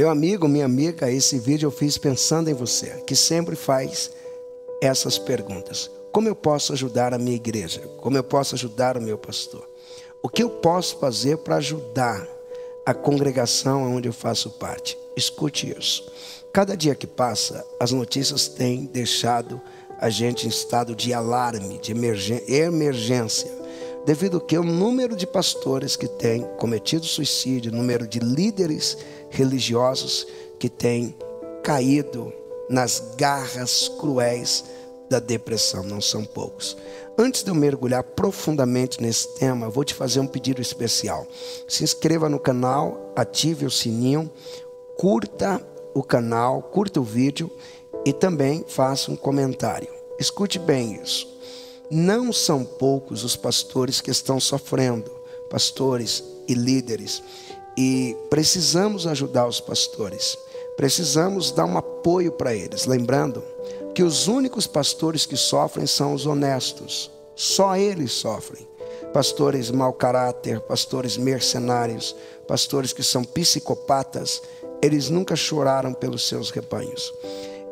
Meu amigo, minha amiga, esse vídeo eu fiz pensando em você, que sempre faz essas perguntas. Como eu posso ajudar a minha igreja? Como eu posso ajudar o meu pastor? O que eu posso fazer para ajudar a congregação onde eu faço parte? Escute isso. Cada dia que passa, as notícias têm deixado a gente em estado de alarme, de emergência, devido que o número de pastores que têm cometido suicídio, o número de líderes religiosos que têm caído nas garras cruéis da depressão, não são poucos. Antes de eu mergulhar profundamente nesse tema, vou te fazer um pedido especial. Se inscreva no canal, ative o sininho, curta o canal, curta o vídeo e também faça um comentário. Escute bem isso. Não são poucos os pastores que estão sofrendo, pastores e líderes, e precisamos ajudar os pastores. Precisamos dar um apoio para eles, lembrando que os únicos pastores que sofrem são os honestos. Só eles sofrem. Pastores mau caráter, pastores mercenários, pastores que são psicopatas, eles nunca choraram pelos seus rebanhos.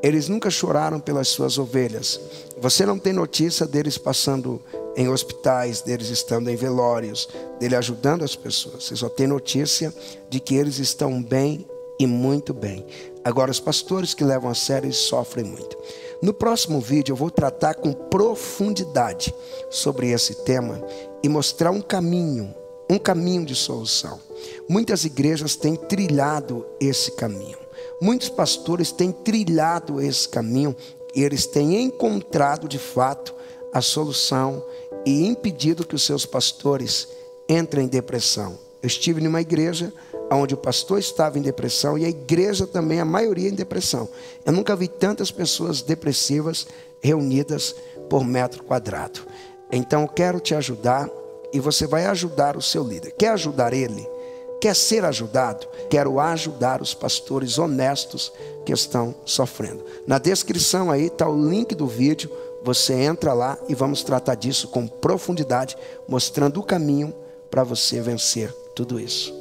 Eles nunca choraram pelas suas ovelhas. Você não tem notícia deles passando em hospitais, deles estando em velórios, dele ajudando as pessoas. Você só tem notícia de que eles estão bem e muito bem. Agora, os pastores que levam a sério sofrem muito. No próximo vídeo, eu vou tratar com profundidade sobre esse tema e mostrar um caminho, um caminho de solução. Muitas igrejas têm trilhado esse caminho. Muitos pastores têm trilhado esse caminho e eles têm encontrado de fato a solução e impedido que os seus pastores entrem em depressão. Eu estive numa igreja onde o pastor estava em depressão e a igreja também, a maioria em depressão. Eu nunca vi tantas pessoas depressivas reunidas por metro quadrado. Então eu quero te ajudar e você vai ajudar o seu líder. Quer ajudar ele? Quer ser ajudado? Quero ajudar os pastores honestos que estão sofrendo. Na descrição aí está o link do vídeo. Você entra lá e vamos tratar disso com profundidade, mostrando o caminho para você vencer tudo isso.